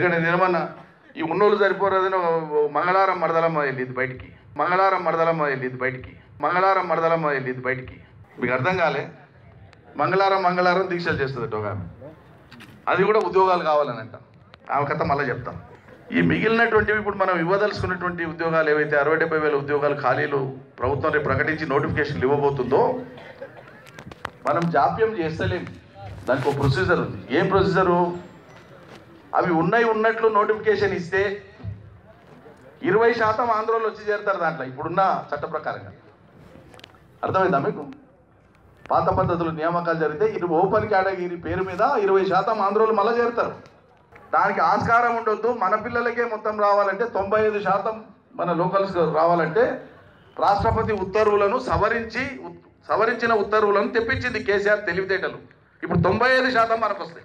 ఇక్కడ నేనేమన్నా ఈ ఉన్నోళ్ళు సరిపోరాదని మంగళారం మంగళవారం మరదలమ్మ వెళ్ళింది బయటికి. మంగళవారం మరదలమ్మ వెళ్ళింది బయటికి. మంగళవారం మరదలమ్మ వెళ్ళింది బయటికి. మీకు అర్థం కాలే? మంగళవారం మంగళవారం దీక్షలు చేస్తుంది ఒక ఆమె. అది కూడా ఉద్యోగాలు కావాలని అంట ఆమె కథ మళ్ళీ చెప్తాం. ఈ మిగిలినటువంటివి ఇప్పుడు మనం ఇవ్వదలుచుకున్నటువంటి ఉద్యోగాలు ఏవైతే అరవై డెబ్బై వేల ఉద్యోగాలు ఖాళీలు ప్రభుత్వం రేపు ప్రకటించి నోటిఫికేషన్లు ఇవ్వబోతుందో మనం జాప్యం చేస్తలేం. దానికి ఒక ప్రొసీజర్ ఉంది. ఏం ప్రొసీజరు అవి ఉన్నాయి ఉన్నట్లు నోటిఫికేషన్ ఇస్తే ఇరవై శాతం ఆంధ్రోళ్ళు వచ్చి చేరుతారు దాంట్లో ఇప్పుడున్న చట్ట ప్రకారంగా. అర్థమైందా మీకు? పాత పద్ధతులు నియామకాలు జరిగితే ఇది ఓపెన్ కేటగిరీ పేరు మీద ఇరవై శాతం ఆంధ్రోళ్ళు మళ్ళీ చేరుతారు. దానికి ఆస్కారం ఉండొద్దు. మన పిల్లలకే మొత్తం రావాలంటే తొంభై ఐదు శాతం మన లోకల్స్ రావాలంటే రాష్ట్రపతి ఉత్తర్వులను సవరించి సవరించిన ఉత్తర్వులను తెప్పించింది కేసీఆర్ తెలివితేటలు. ఇప్పుడు తొంభై ఐదు శాతం మనకు వస్తాయి